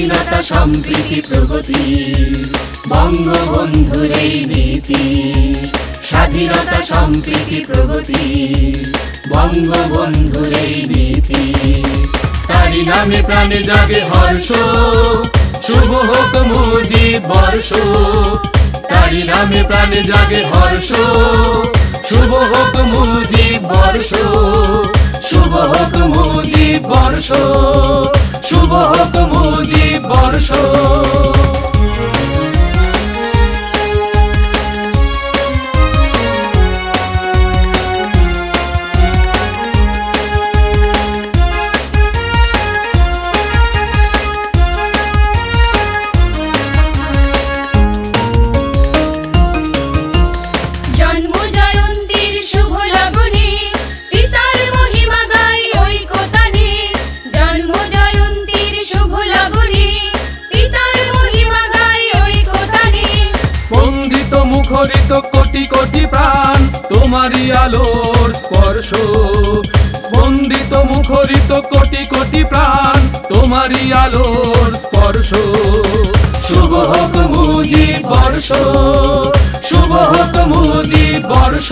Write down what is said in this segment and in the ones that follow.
স্বাধীনতা সম্প্রীতি প্রগতি। বঙ্গবন্ধুর এই নীতি। স্বাধীনতা সম্প্রীতি প্রগতি। বঙ্গবন্ধুর এই নীতি। তারি নামে প্রাণে জাগে হর্ষ। শুভ হোক মুজিব বর্ষ। তারি নামে প্রাণে জাগে হর্ষ। শুভ হোক মুজিব বর্ষ। শুভ হোক মুজিব বর্ষ। শুভ হোক মুজিব বর্ষ। স্পন্দিত তো কোটি কোটি প্রাণ, তোমারই আলোর স্পর্শ। স্পন্দিত, মুখরিত কোটি কোটি প্রাণ, তোমারই আলোর স্পর্শ। শুভ হোক মুজি বর্ষ, শুভ হোক মুজি বর্ষ।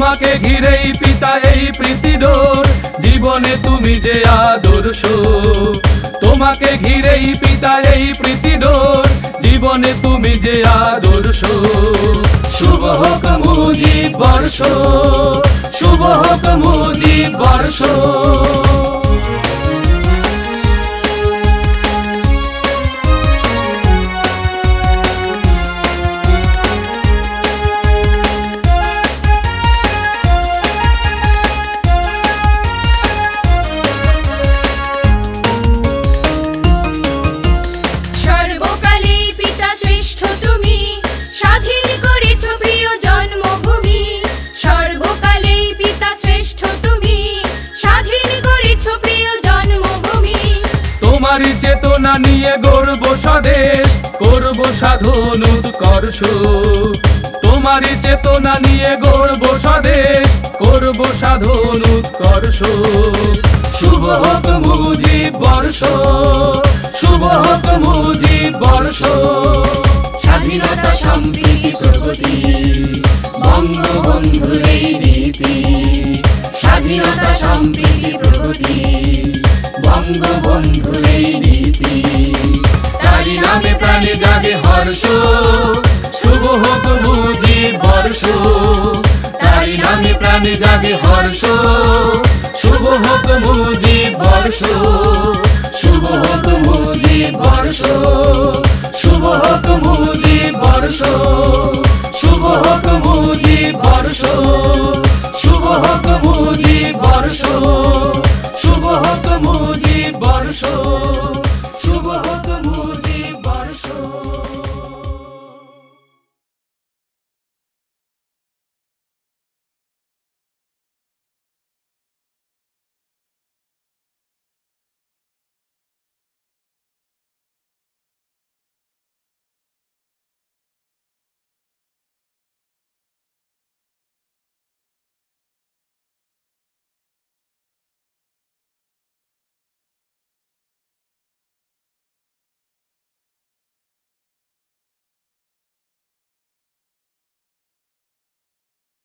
তোমাকে ঘিরেই পিতা এই প্রীতিডোর জীবনে তুমি যে আদর্শ তোমাকে ঘিরেই পিতা এই প্রীতিডোর জীবনে তুমি যে আদর্শ শুভ হোক মুজিব বর্ষ। শুভ হোক মুজিব বর্ষ। চেতনা নিয়ে গর্ব স্বদেশ, করব সাধন উৎকর্ষ। তোমারই চেতনা নিয়ে গর্ব স্বদেশ, করব সাধন উৎকর্ষ। শুভ হোক মুজিব বর্ষ, শুভ হোক মুজিব বর্ষ। স্বাধীনতা সম্প্রীতি প্রগতি বঙ্গবন্ধুর এই নীতি স্বাধীনতা সম্প্রীতি প্রগতি বঙ্গবন্ধুর জাগে জাগে হর্ষ। শুভ হোক মুজি বর্ষ। শুভ হোক মুজি বর্ষ। শুভ হোক মুজি বর্ষ। শুভ হোক মুজি বর্ষ। শুভ হোক মুজি বর্ষ। শুভ হোক মুজি বর্ষ। শুভ হোক মুজি বর্ষ।